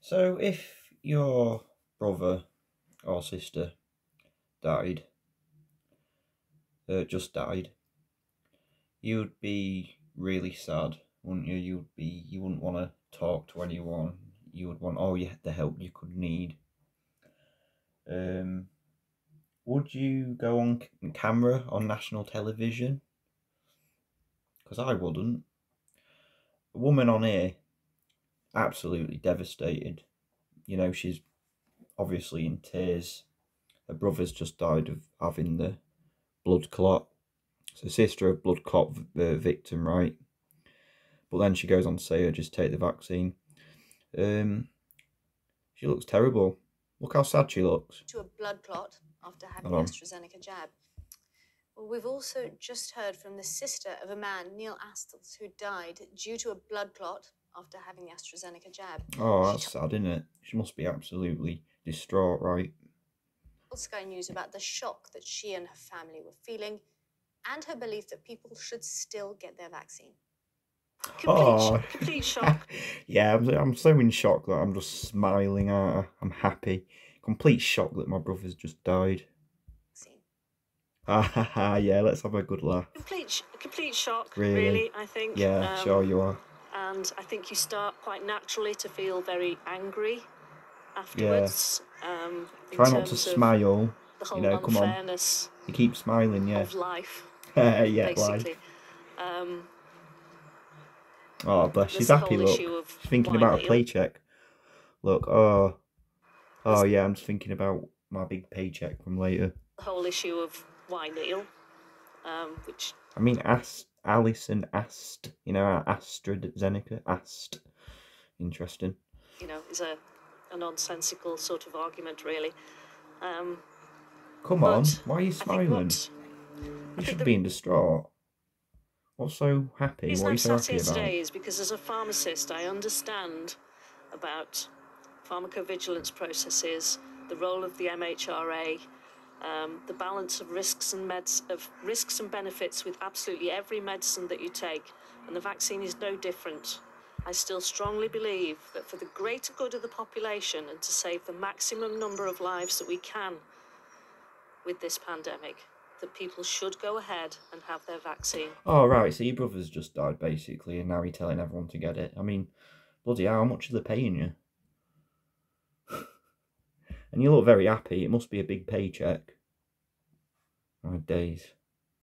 So, if your brother or sister died, uh, just died, you'd be really sad, wouldn't you? You'd be, you wouldn't want to talk to anyone. You would want all you, the help you could need. Um, would you go on camera on national television? Because I wouldn't. A woman on here absolutely devastated. You know, she's obviously in tears. Her brother's just died of having the blood clot. So, sister of blood clot uh, victim, right? But then she goes on to say, "I just take the vaccine." Um, she looks terrible. Look how sad she looks. To a blood clot after having the AstraZeneca jab. Well, we've also just heard from the sister of a man, Neil Astles, who died due to a blood clot after having the AstraZeneca jab. Oh, that's sad, isn't it? She must be absolutely distraught, right? Sky News about the shock that she and her family were feeling and her belief that people should still get their vaccine. Complete, oh. complete shock. yeah, I'm, I'm so in shock that I'm just smiling at her. I'm happy. Complete shock that my brother's just died. Ah ha ha, yeah, let's have a good laugh. Complete, complete shock, really, really I think. Yeah, um, sure you are and I think you start quite naturally to feel very angry afterwards. Yeah. Um, Try not to smile. you know, come on. You keep smiling, yeah. Of life. yeah, basically. life. Um, oh, bless. She's happy. Look, she's thinking about a paycheck. Look, oh, oh yeah. I'm just thinking about my big paycheck from later. The whole issue of why Neil, um, which I mean, asked Alison asked, you know, AstraZeneca asked. Interesting. You know, is a, a nonsensical sort of argument, really. Um, Come on, why are you smiling? You should be in distraught. What's so happy? Reason what are you so happy about? today is because as a pharmacist, I understand about pharmacovigilance processes, the role of the MHRA, um, the balance of risks and meds of risks and benefits with absolutely every medicine that you take, and the vaccine is no different. I still strongly believe that for the greater good of the population and to save the maximum number of lives that we can with this pandemic, that people should go ahead and have their vaccine. Oh, right. So your brother's just died, basically, and now you're telling everyone to get it. I mean, bloody hell, how much are they paying you? And you look very happy. It must be a big paycheck. My days.